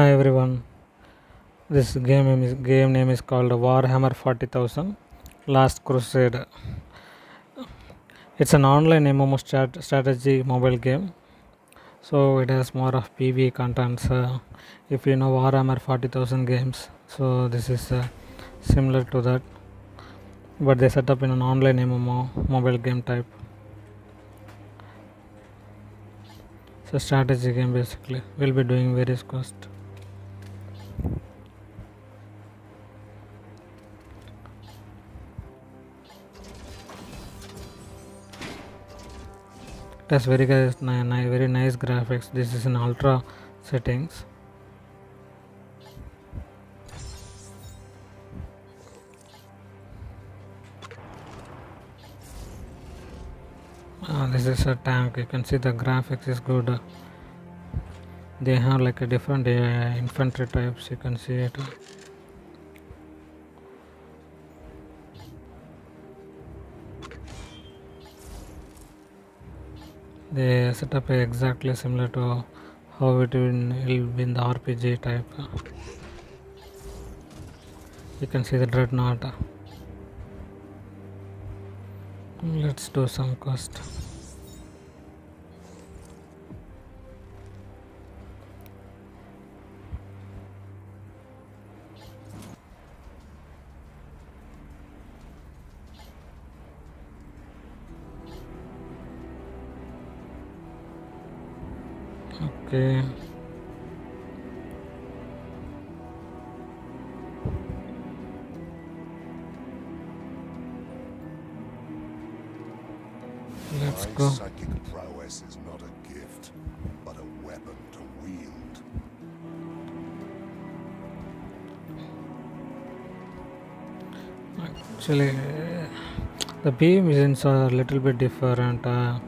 Hi everyone. This game name is, game name is called Warhammer 40,000 Lost Crusade. It's an online MMO strat- strategy mobile game. So it has more of PvE contents. Uh, if you know Warhammer 40,000 games, so this is uh, similar to that, but they set up in an online MMO mobile game type. So strategy game basically. We'll be doing various quests. It has very guys, ni- ni- very nice graphics. This is in ultra settings. Uh, this is a tank. You can see the graphics is good. They have like a different uh, infantry types. You can see it. They set up exactly similar to how it will be in the RPG type. You can see the dreadnought. Let's do some quest. Okay. Let's My go. psychic prowess is not a gift, but a weapon to wield. Actually, the beam isn't a little bit different. Uh,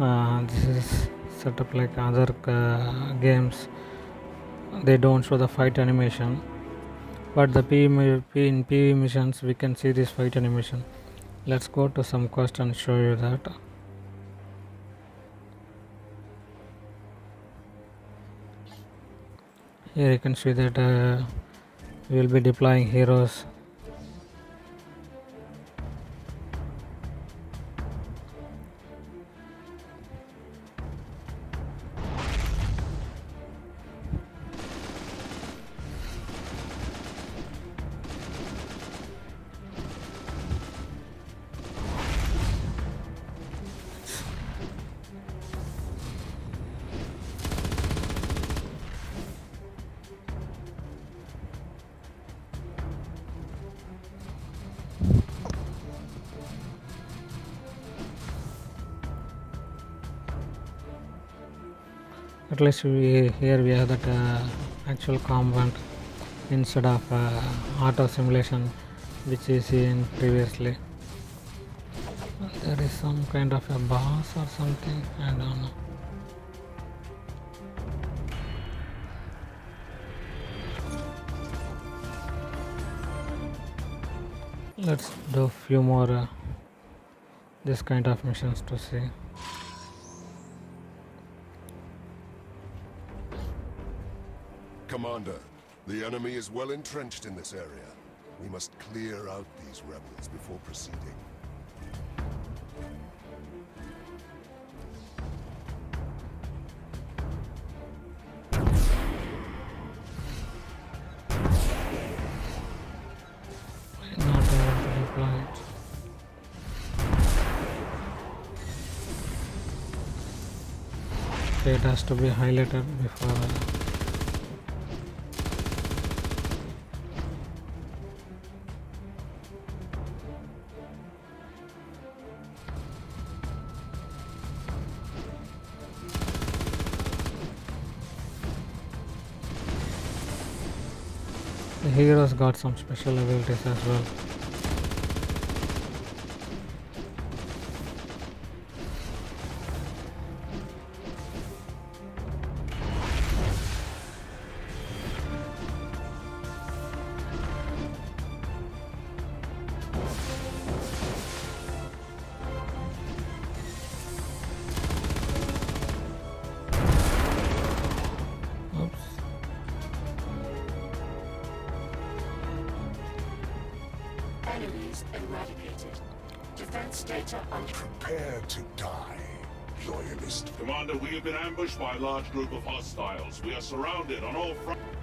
uh, this is set up like other uh, games. They don't show the fight animation, but the PV, in PV missions we can see this fight animation. Let's go to some quest and show you that. Here you can see that uh, we will be deploying heroes at least we here we have that uh, actual combat instead of uh, auto simulation which is seen previously. There is some kind of a boss or something i don't know. Let's do few more uh, this kind of missions to see Commander, the enemy is well entrenched in this area. We must clear out these rebels before proceeding. it has to be highlighted before. Got some special abilities as well. Defense data Prepare to die, loyalist. Commander, we have been ambushed by a large group of hostiles. We are surrounded on all fronts.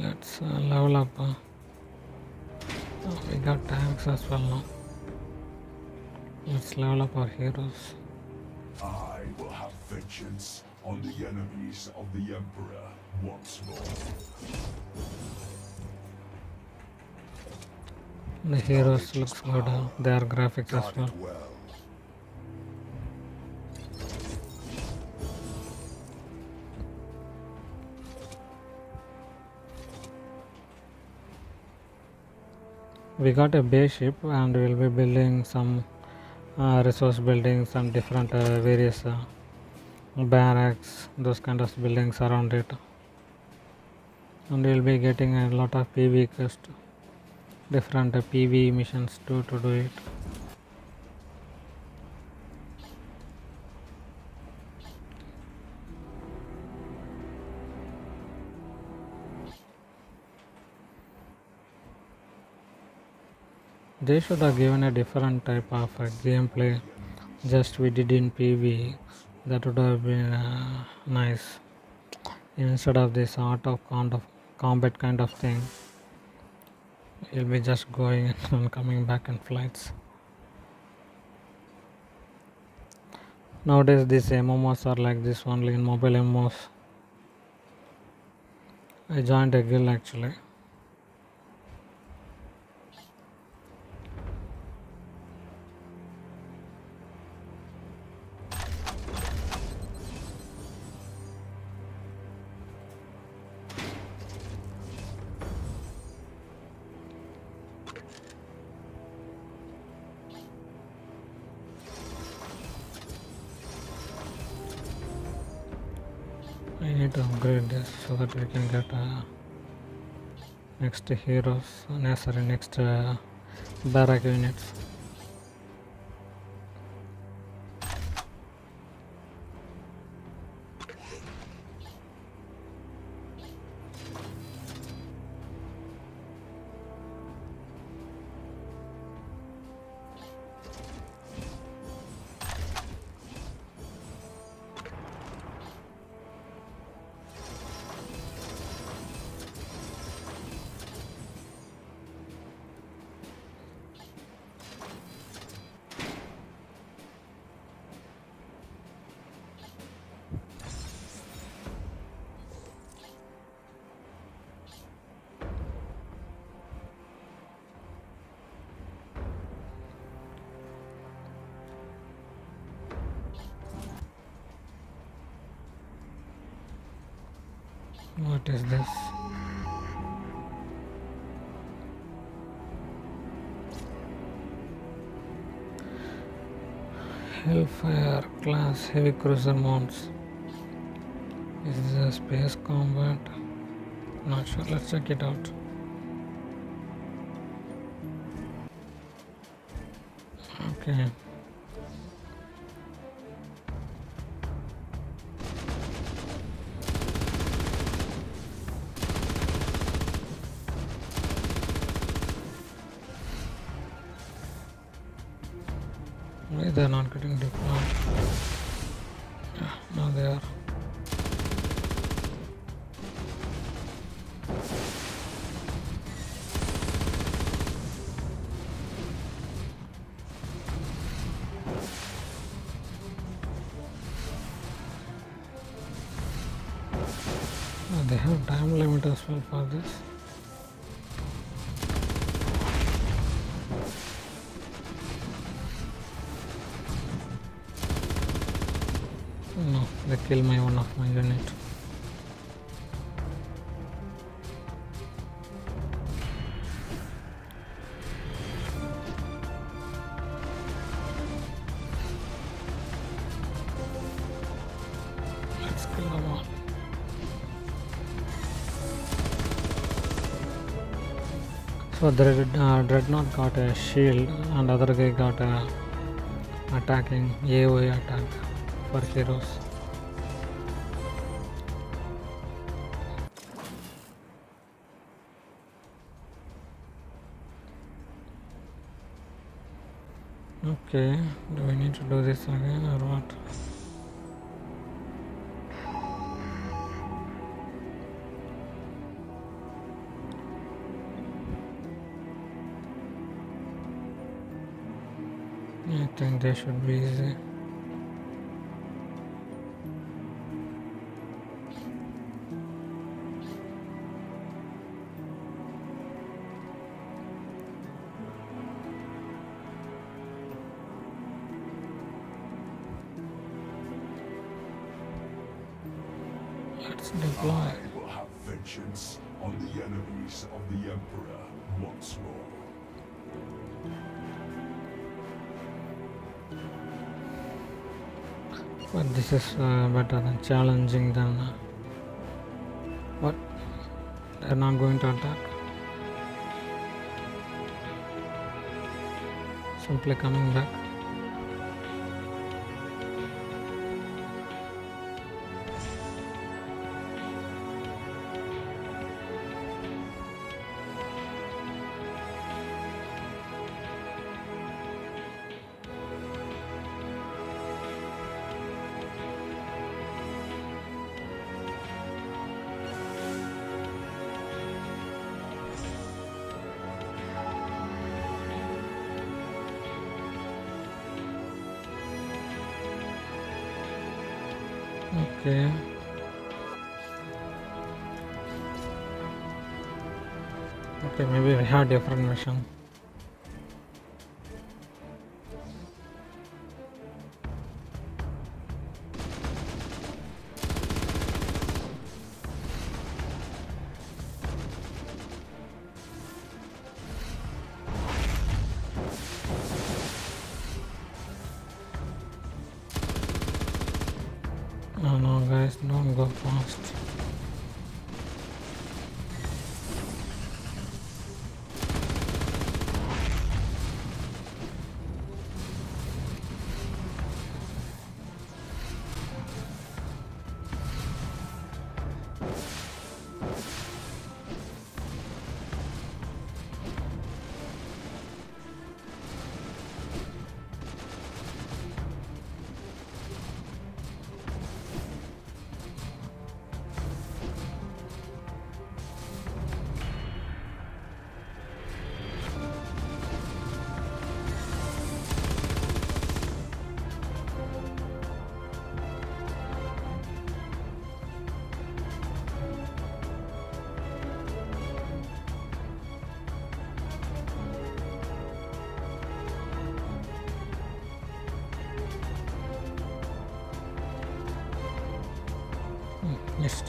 Let's uh, level up. Uh, oh, we got tanks as well now. Let's level up our heroes. I will have vengeance on the enemies of the Emperor once more. The heroes looks good. Uh, their graphics as well. We got a base ship and we'll be building some uh, resource buildings and different uh, various uh, barracks, those kind of buildings around it. And we'll be getting a lot of PV quest, different uh, PV missions to, to do it. They should have given a different type of uh, gameplay. Just we did in PV. That would have been uh, nice. Instead of this art of combat kind of thing, you'll be just going and coming back in flights. Nowadays, these MMOs are like this only in mobile MMOs. I joined a guild actually. Need to upgrade this so that we can get uh, next heroes, uh, sorry, next uh, barrack units. What is this? Hellfire class heavy cruiser mounts. Is this a space combat? Not sure. Let's check it out. Okay. Getting deployed? Yeah, now they are. They have time limit as well for this. No, they kill my one of my unit. Let's kill. So Dread, uh, Dreadnought got a shield and other guy got a attacking AoE attack for heroes. Okay, do we need to do this again or what? I think they should be easy. But this is uh, better than challenging than. Uh, what? They're not going to attack. Simply coming back. Okay. Okay, maybe we have different mission.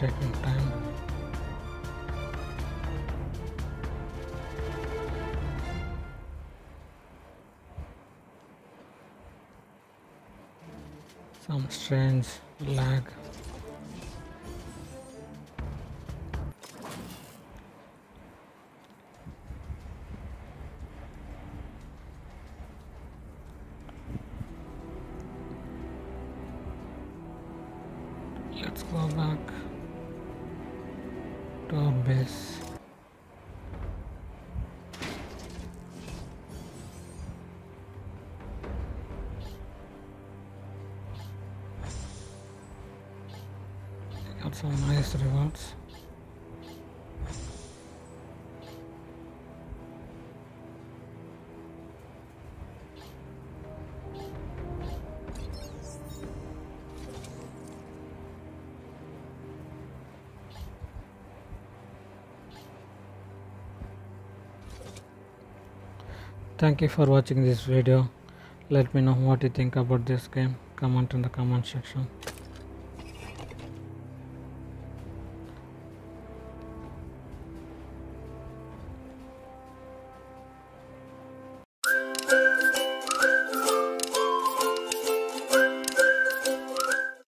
It's time. Some strange lag. To our base. Got some nice rewards. Thank you for watching this video. Let me know what you think about this game. Comment in the comment section.